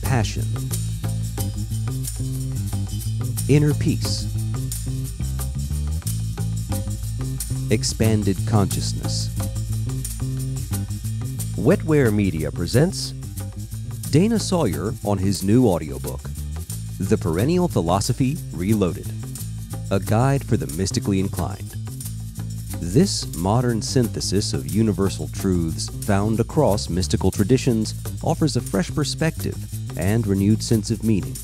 compassion, inner peace, expanded consciousness. Wetware Media presents Dana Sawyer on his new audiobook, The Perennial Philosophy Reloaded, a guide for the mystically inclined. This modern synthesis of universal truths found across mystical traditions offers a fresh perspective and renewed sense of meaning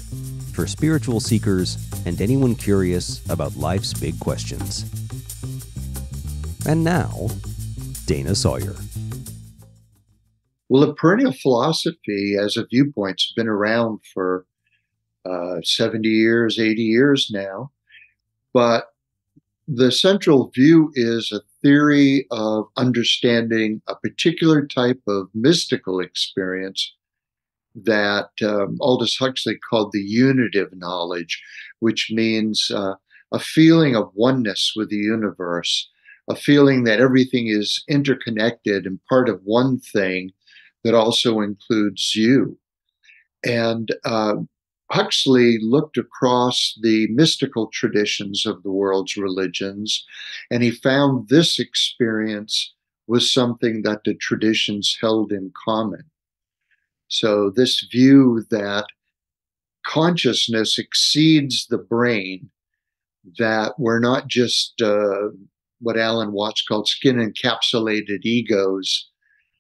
for spiritual seekers and anyone curious about life's big questions. And now, Dana Sawyer. Well, the perennial philosophy as a viewpoint's been around for uh, 70 years, 80 years now. But the central view is a theory of understanding a particular type of mystical experience that um, Aldous Huxley called the unitive knowledge, which means uh, a feeling of oneness with the universe, a feeling that everything is interconnected and part of one thing that also includes you. And uh, Huxley looked across the mystical traditions of the world's religions, and he found this experience was something that the traditions held in common. So, this view that consciousness exceeds the brain, that we're not just uh, what Alan Watts called skin encapsulated egos,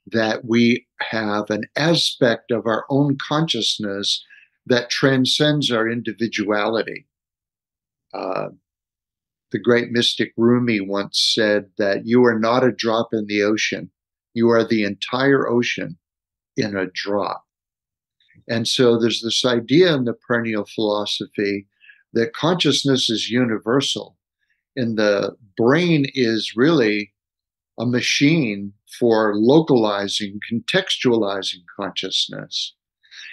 that we have an aspect of our own consciousness that transcends our individuality. Uh, the great mystic Rumi once said that you are not a drop in the ocean, you are the entire ocean in a drop. And so there's this idea in the perennial philosophy that consciousness is universal, and the brain is really a machine for localizing, contextualizing consciousness.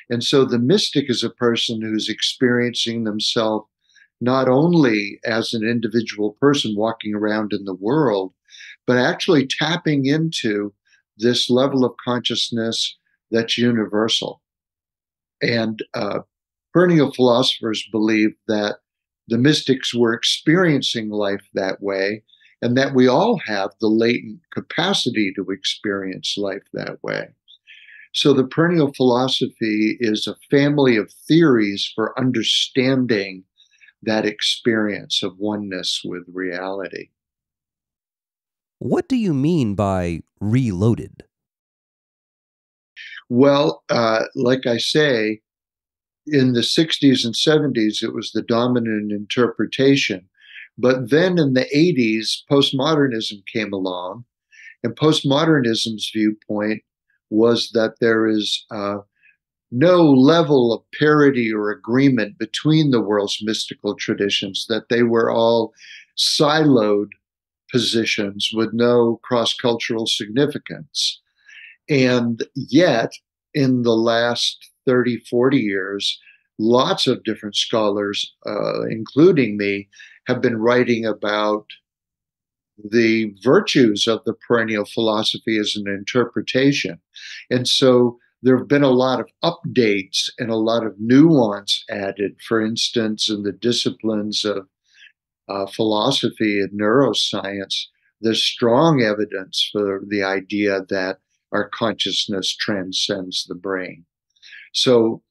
And so the mystic is a person who's experiencing themselves not only as an individual person walking around in the world, but actually tapping into this level of consciousness that's universal. And uh, perennial philosophers believe that the mystics were experiencing life that way, and that we all have the latent capacity to experience life that way. So the perennial philosophy is a family of theories for understanding that experience of oneness with reality. What do you mean by reloaded? Well, uh, like I say, in the 60s and 70s, it was the dominant interpretation. But then in the 80s, postmodernism came along, and postmodernism's viewpoint was that there is uh, no level of parity or agreement between the world's mystical traditions, that they were all siloed positions with no cross cultural significance. And yet, in the last 30, 40 years, lots of different scholars, uh, including me, have been writing about the virtues of the perennial philosophy as an interpretation. And so there have been a lot of updates and a lot of nuance added. For instance, in the disciplines of uh, philosophy and neuroscience, there's strong evidence for the idea that our consciousness transcends the brain. So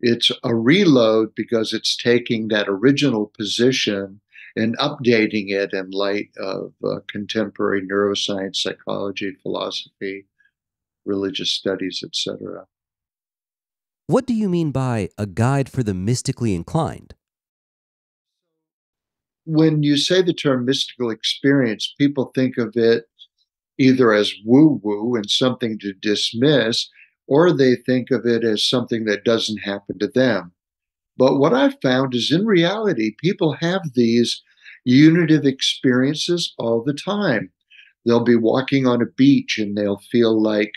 it's a reload because it's taking that original position and updating it in light of uh, contemporary neuroscience, psychology, philosophy, religious studies, etc. What do you mean by a guide for the mystically inclined? When you say the term mystical experience, people think of it either as woo woo and something to dismiss, or they think of it as something that doesn't happen to them. But what I've found is in reality, people have these unitive experiences all the time. They'll be walking on a beach and they'll feel like,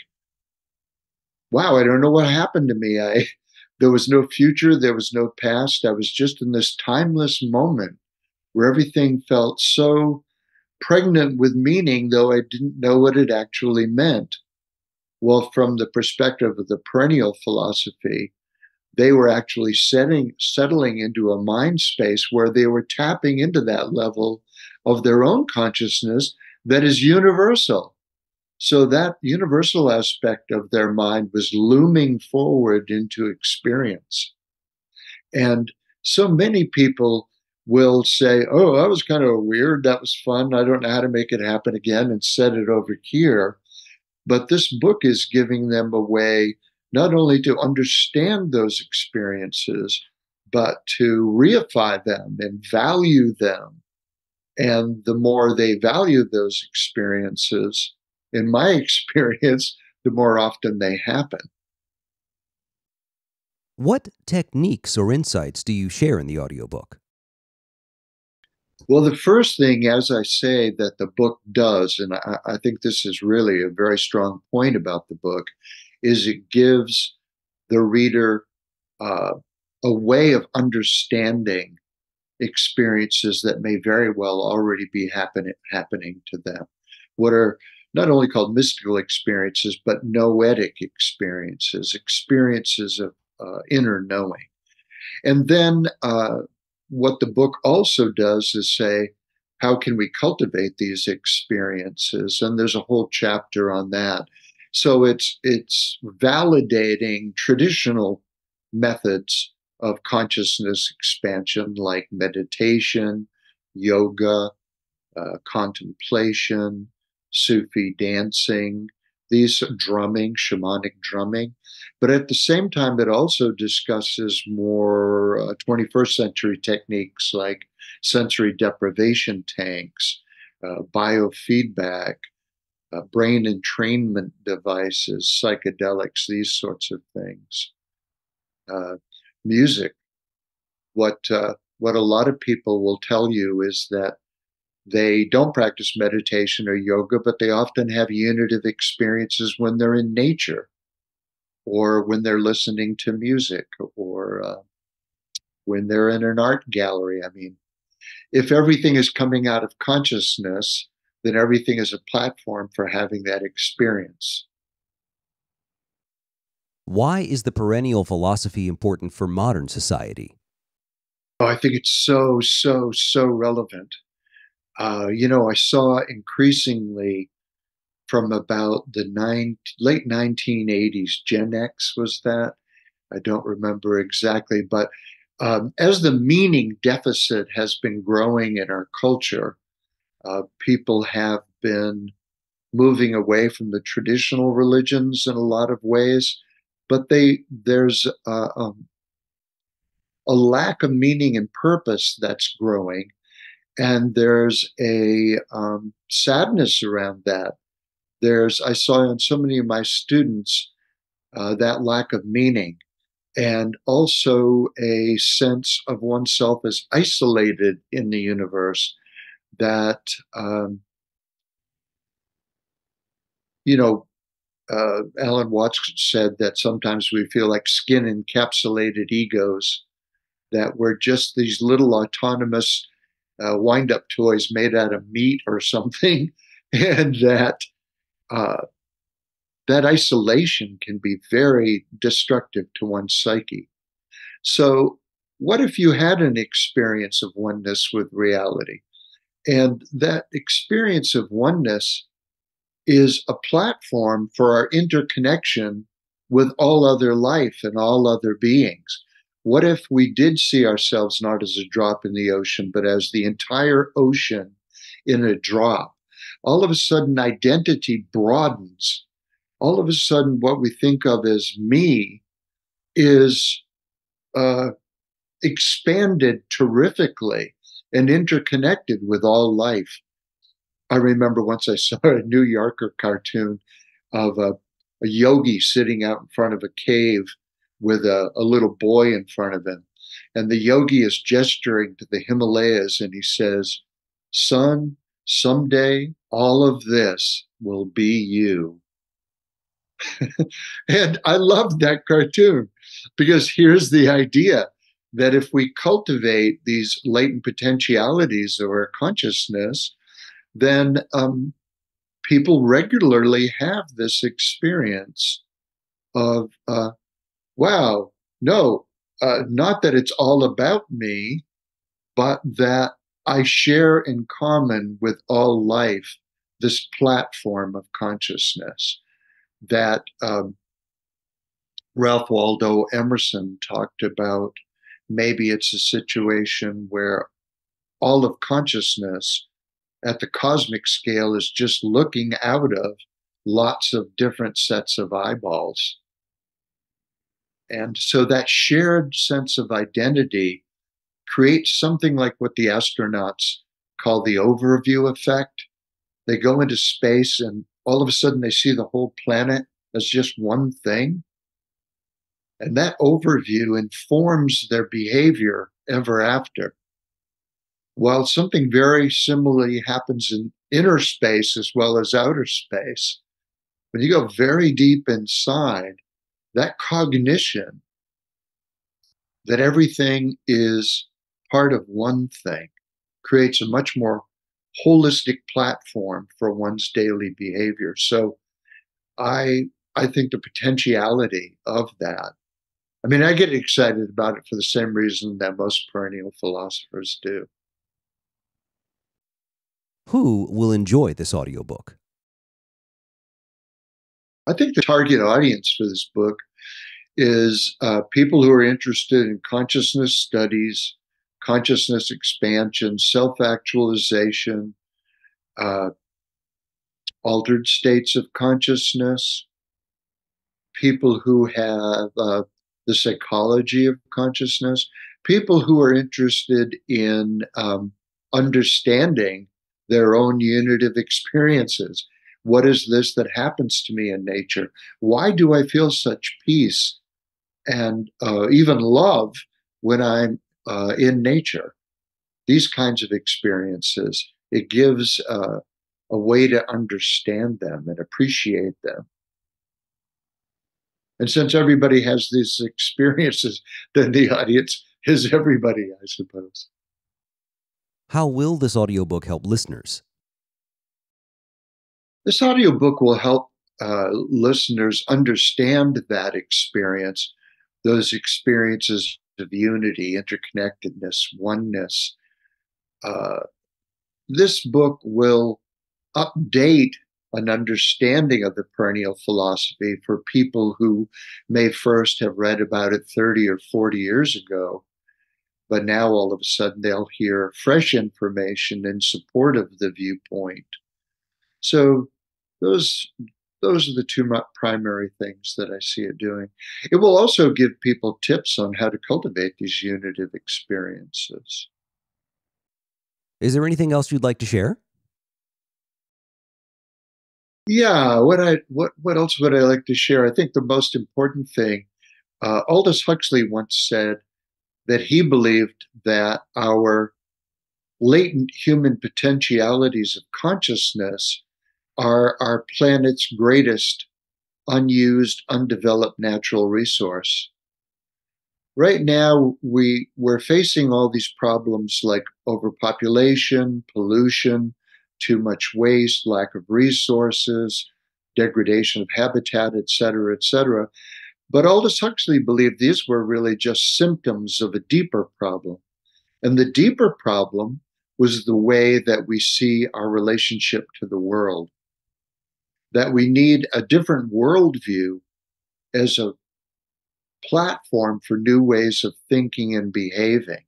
wow, I don't know what happened to me. I there was no future, there was no past. I was just in this timeless moment where everything felt so pregnant with meaning, though I didn't know what it actually meant. Well, from the perspective of the perennial philosophy, they were actually setting, settling into a mind space where they were tapping into that level of their own consciousness that is universal. So that universal aspect of their mind was looming forward into experience. And so many people will say, Oh, that was kind of weird. That was fun. I don't know how to make it happen again and set it over here. But this book is giving them a way not only to understand those experiences, but to reify them and value them. And the more they value those experiences, in my experience, the more often they happen. What techniques or insights do you share in the audiobook? Well, the first thing, as I say, that the book does, and I, I, think this is really a very strong point about the book, is it gives the reader uh, a way of understanding experiences that may very well already be happen- happening to them. What are not only called mystical experiences, but noetic experiences, experiences of uh, inner knowing. And then uh, what the book also does is say, how can we cultivate these experiences? And there's a whole chapter on that. So it's it's validating traditional methods of consciousness expansion like meditation, yoga, uh, contemplation, Sufi dancing, these drumming, shamanic drumming. But at the same time, it also discusses more uh, 21st century techniques like sensory deprivation tanks, uh, biofeedback, uh, brain entrainment devices, psychedelics, these sorts of things. Uh, music. What uh, what a lot of people will tell you is that they don't practice meditation or yoga, but they often have unitive experiences when they're in nature or when they're listening to music or uh, when they're in an art gallery. I mean, if everything is coming out of consciousness, then everything is a platform for having that experience. Why is the perennial philosophy important for modern society? Oh, I think it's so, so, so relevant. Uh, you know, I saw increasingly from about the nine, late 1980s, Gen X was that. I don't remember exactly, but um, as the meaning deficit has been growing in our culture, uh, people have been moving away from the traditional religions in a lot of ways, but they there's uh, um, a lack of meaning and purpose that's growing, and there's a um, sadness around that. There's I saw in so many of my students uh, that lack of meaning, and also a sense of oneself as isolated in the universe that um, you know uh, alan watts said that sometimes we feel like skin encapsulated egos that we're just these little autonomous uh, wind up toys made out of meat or something and that uh, that isolation can be very destructive to one's psyche so what if you had an experience of oneness with reality and that experience of oneness is a platform for our interconnection with all other life and all other beings. What if we did see ourselves not as a drop in the ocean, but as the entire ocean in a drop? All of a sudden, identity broadens. All of a sudden, what we think of as me is uh, expanded terrifically and interconnected with all life. I remember once I saw a New Yorker cartoon of a, a yogi sitting out in front of a cave with a, a little boy in front of him. And the yogi is gesturing to the Himalayas and he says, Son, someday all of this will be you. and I loved that cartoon because here's the idea that if we cultivate these latent potentialities of our consciousness, then um, people regularly have this experience of, uh, wow, no, uh, not that it's all about me, but that I share in common with all life this platform of consciousness that um, Ralph Waldo Emerson talked about. Maybe it's a situation where all of consciousness at the cosmic scale is just looking out of lots of different sets of eyeballs. And so that shared sense of identity creates something like what the astronauts call the overview effect. They go into space and all of a sudden they see the whole planet as just one thing. And that overview informs their behavior ever after. While something very similarly happens in inner space as well as outer space, when you go very deep inside, that cognition that everything is part of one thing creates a much more holistic platform for one's daily behavior. So I I think the potentiality of that. I mean, I get excited about it for the same reason that most perennial philosophers do. Who will enjoy this audiobook? I think the target audience for this book is uh, people who are interested in consciousness studies, consciousness expansion, self actualization, uh, altered states of consciousness, people who have uh, the psychology of consciousness, people who are interested in um, understanding their own unitive experiences. What is this that happens to me in nature? Why do I feel such peace and uh, even love when I'm uh, in nature? These kinds of experiences, it gives uh, a way to understand them and appreciate them. And since everybody has these experiences, then the audience is everybody, I suppose. How will this audiobook help listeners? This audiobook will help uh, listeners understand that experience, those experiences of unity, interconnectedness, oneness. Uh, this book will update an understanding of the perennial philosophy for people who may first have read about it 30 or 40 years ago, but now all of a sudden they'll hear fresh information in support of the viewpoint. So those those are the two primary things that I see it doing. It will also give people tips on how to cultivate these unitive experiences. Is there anything else you'd like to share? Yeah, what I what what else would I like to share? I think the most important thing, uh, Aldous Huxley once said that he believed that our latent human potentialities of consciousness are our planet's greatest unused, undeveloped natural resource. Right now, we we're facing all these problems like overpopulation, pollution, too much waste, lack of resources, degradation of habitat, et cetera, et cetera. But Aldous Huxley believed these were really just symptoms of a deeper problem. And the deeper problem was the way that we see our relationship to the world. That we need a different worldview as a platform for new ways of thinking and behaving.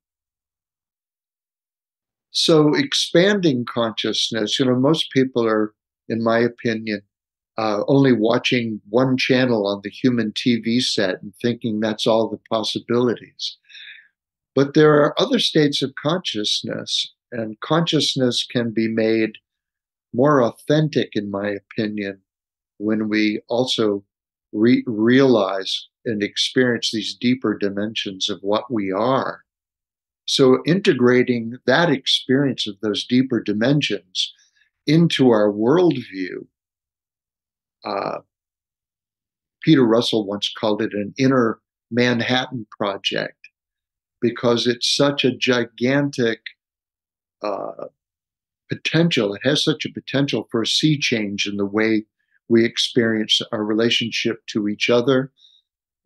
So expanding consciousness, you know, most people are, in my opinion, uh, only watching one channel on the human TV set and thinking that's all the possibilities. But there are other states of consciousness, and consciousness can be made more authentic, in my opinion, when we also re- realize and experience these deeper dimensions of what we are. So integrating that experience of those deeper dimensions into our worldview, uh, Peter Russell once called it an inner Manhattan project because it's such a gigantic uh, potential. It has such a potential for a sea change in the way we experience our relationship to each other,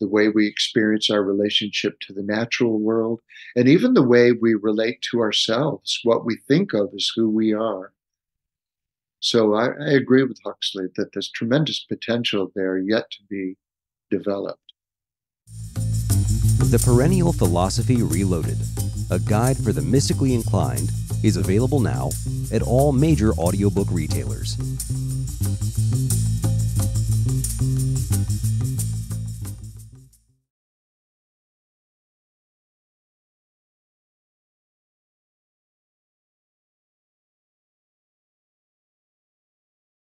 the way we experience our relationship to the natural world, and even the way we relate to ourselves, what we think of as who we are. So I, I agree with Huxley that there's tremendous potential there yet to be developed. The Perennial Philosophy Reloaded, a guide for the mystically inclined, is available now at all major audiobook retailers.